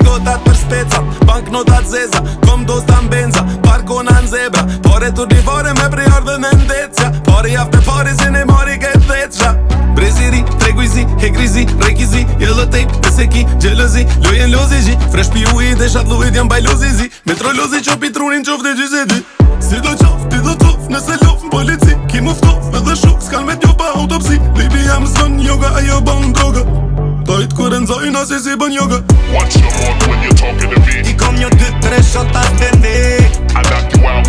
Ngulli për speca, Bank notat zeza Kom dos të Parko në në zebra Pore të një fare me prejarë dhe në ndecja Pare jafte pare si në mori këtë të Breziri, treguizi, hegrizi, rekizi Yellow tape, peseki, gjelëzi Lojen lozi gji Fresh pi ui dhe shat lujt jam baj lozi zi Metro lozi qopi trunin qof dhe gjizedi Si do qof, ti do tof, nëse lo nothing as is even yoga. Watch your mouth when you're talking to me. He come your dick, tres shotas, baby. I knock you out.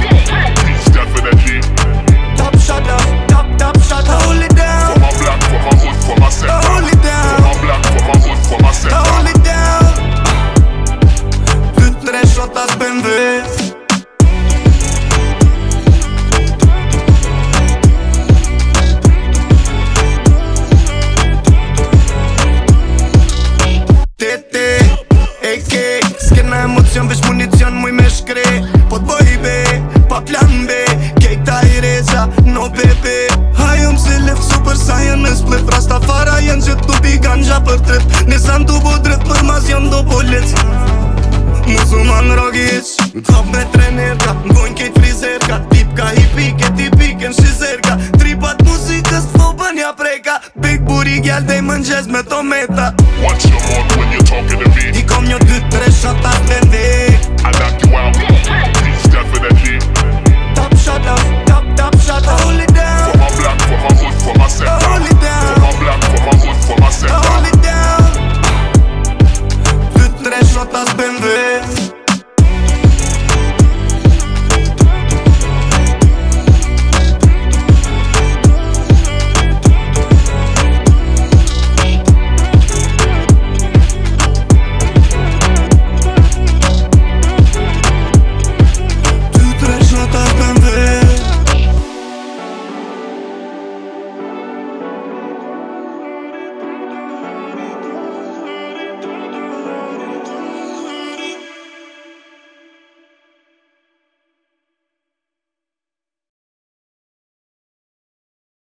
He's definitely. Top shutter, top, top shutter. Hold it down. For my black, for my hood, for my center. Hold it down. For my black, for my hood, for my center. Hold it down. Two, tres shotas, baby. S'kena emocion vesh municion muj me shkre Po t'boj i be, pa plan be Kejk ta i reza, no pepe Hajëm se left super saiyan me split Rastafara jenë gjët t'u pi ganja për trip Nisan t'u bo drift për mas do po lec Musuman rogic Top me trenerka Ngojnë kejt frizerka Tipka hippie ket i piken shizerka Tripat muzikës t'fo po ja preka Big buri gjall dhe i mëngjes me to meta What's your mark when you're talking to me? been there.